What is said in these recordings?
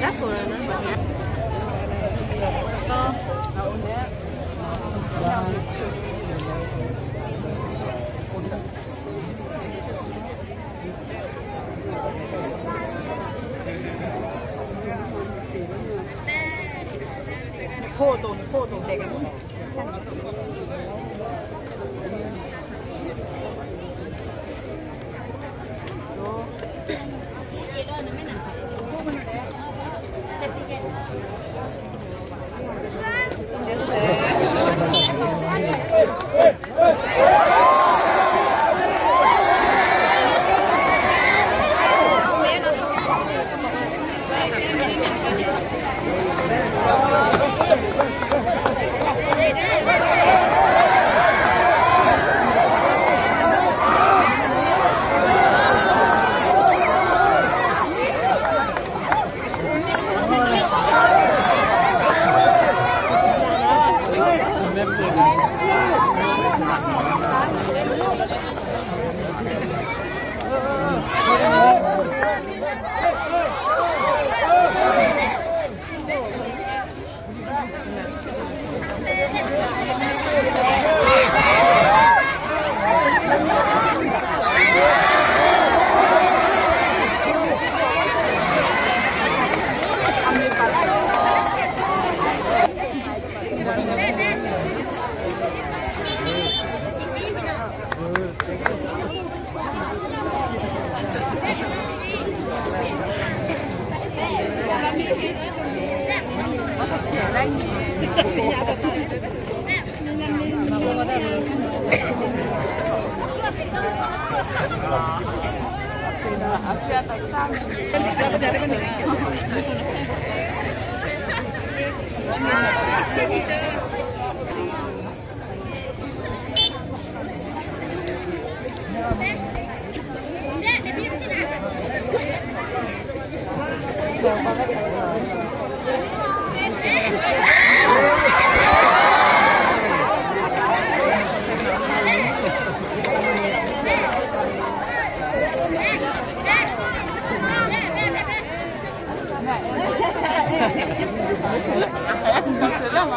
that's what I'm 没事了，没事了嘛。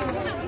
Obrigada.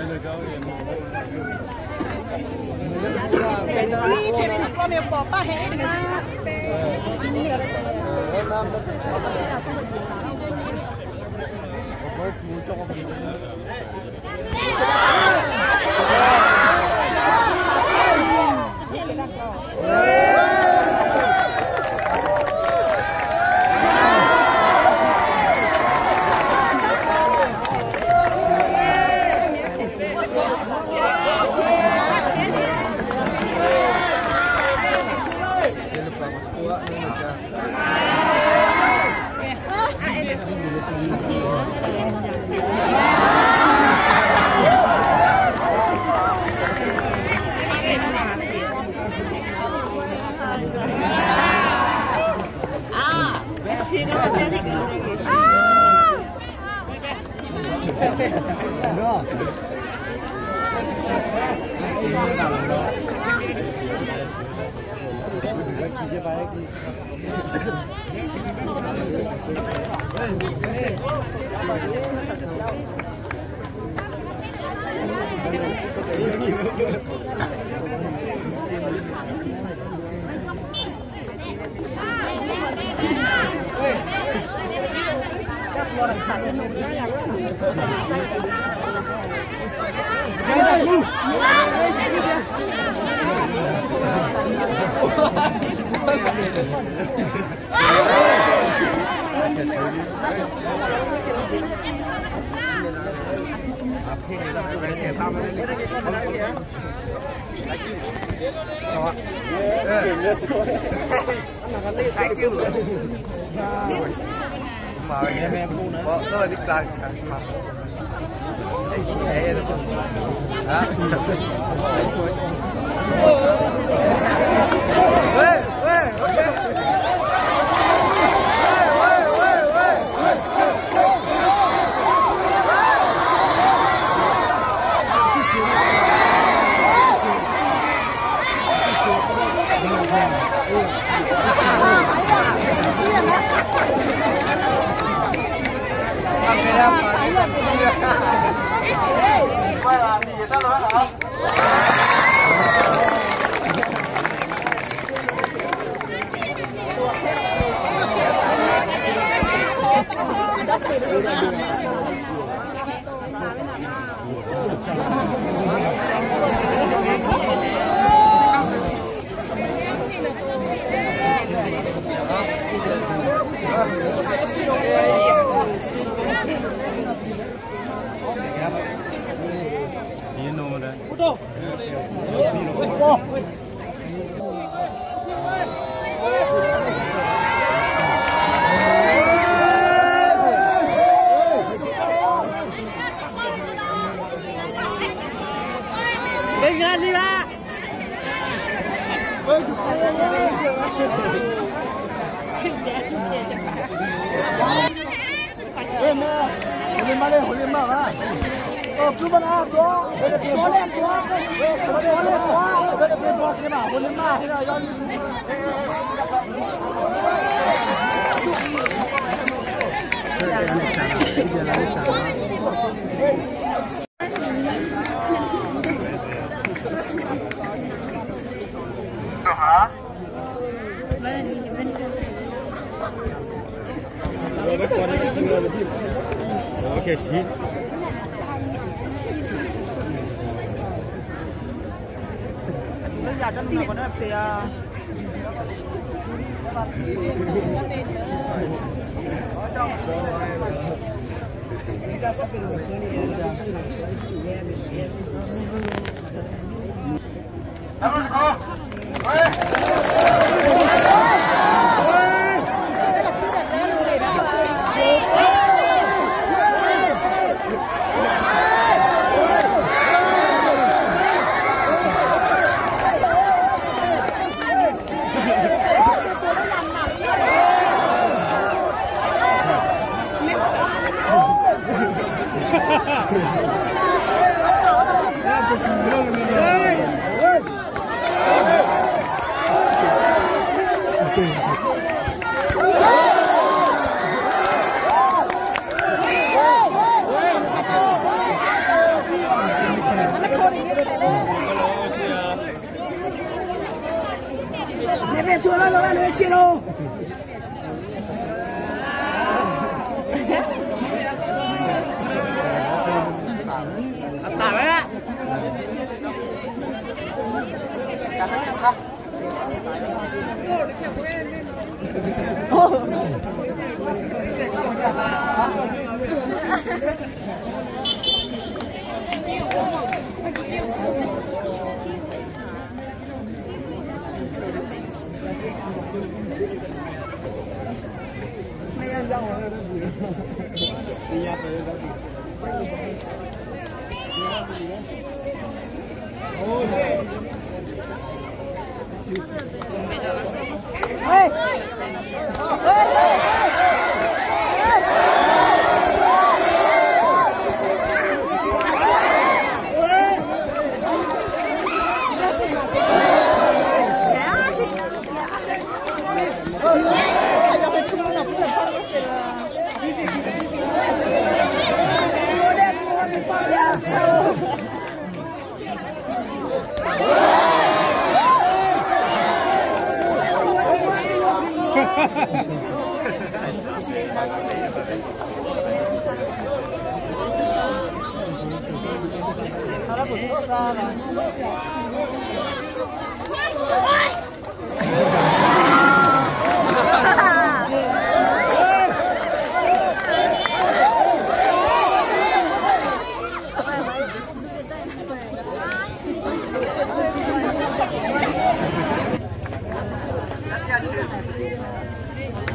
qui Yeah! Thank you. Mời em em luôn nữa. Vâng, tôi là Đức Tài. Hãy subscribe cho kênh Ghiền Mì Gõ Để không bỏ lỡ những video hấp dẫn quay là gì ta nói hả? Ê mẹ, hồi lên mà lên, hồi lên mà hả? Ờ, cứ bắt áp đó, đây là tiền bó lên đó, đây là tiền bó lên đó, đây là tiền bó kia mà, hồi lên mà, thế là do... Đây là tiền bó lên đó, 嗯好好 Zero. Tạm đấy ạ. Oh. Oh, yeah.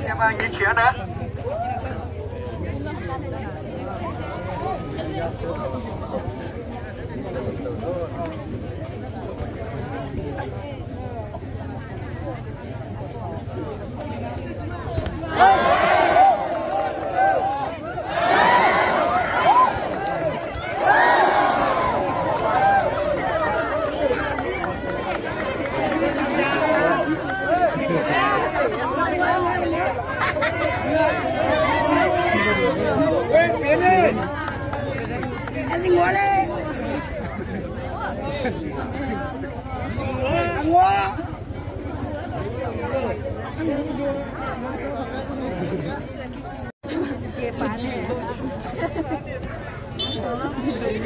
Em bao nhiêu chuyện đó? Pusane,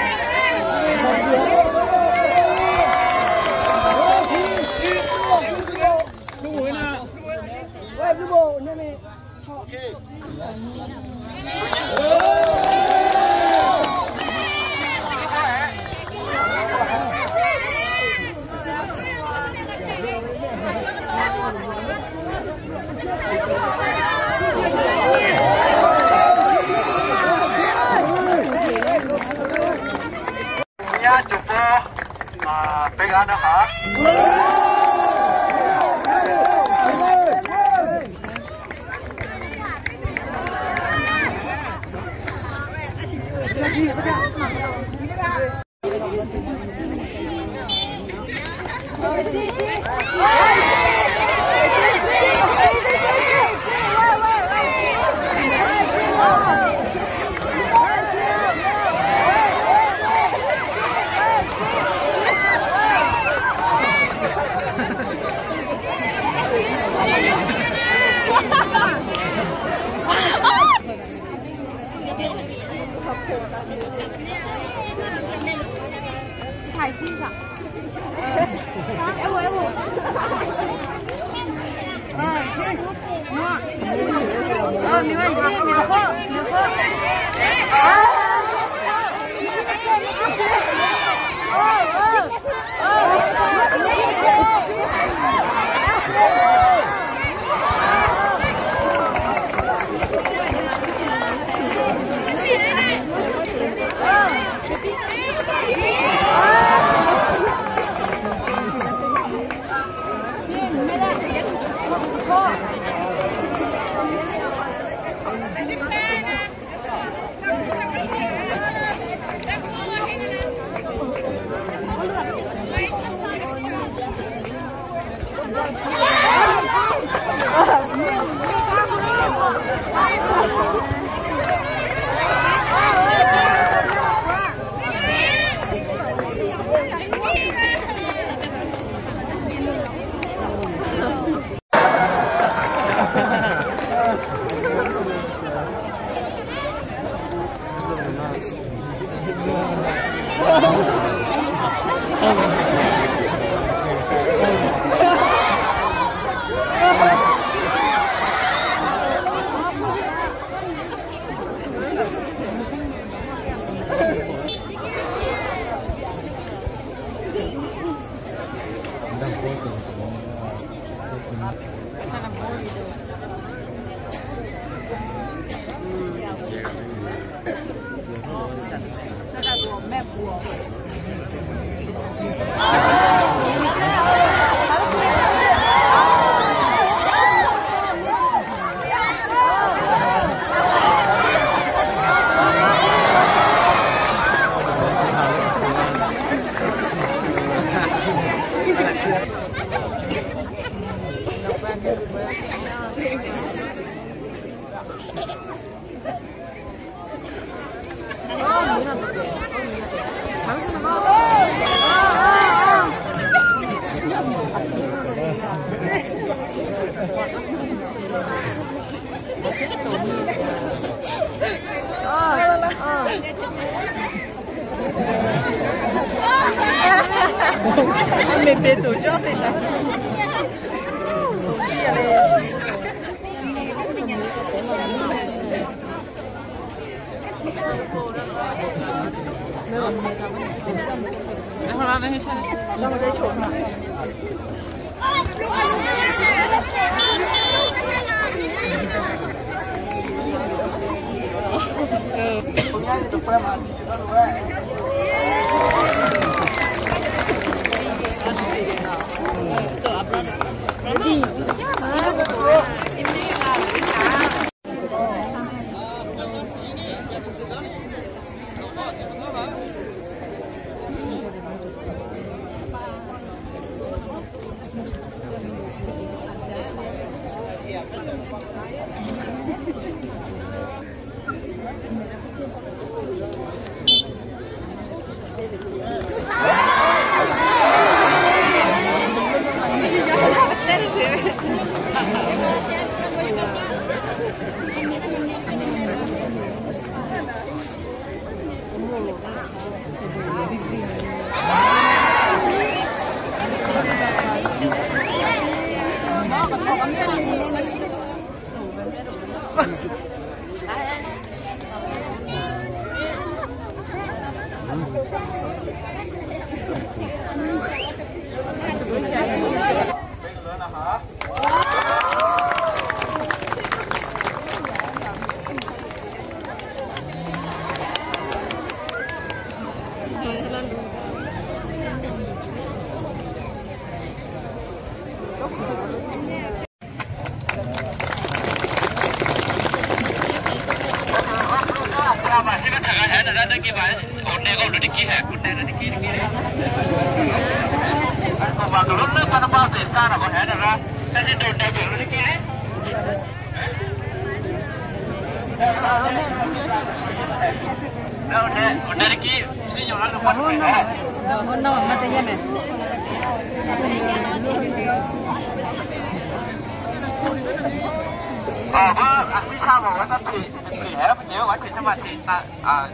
Mais béton, genre, t'es là. होना नहीं चाहिए मुझे छोड़ना Oh. também. Ờ vâng à xin chào mà có thì thì hả mà chiếu quá thì sao thì ta à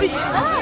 Oh!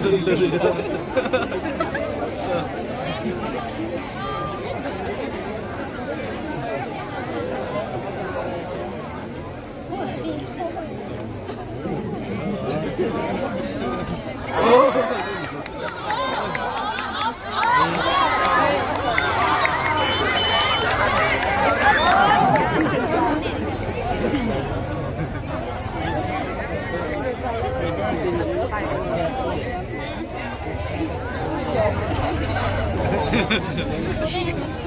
对对对。いいですね。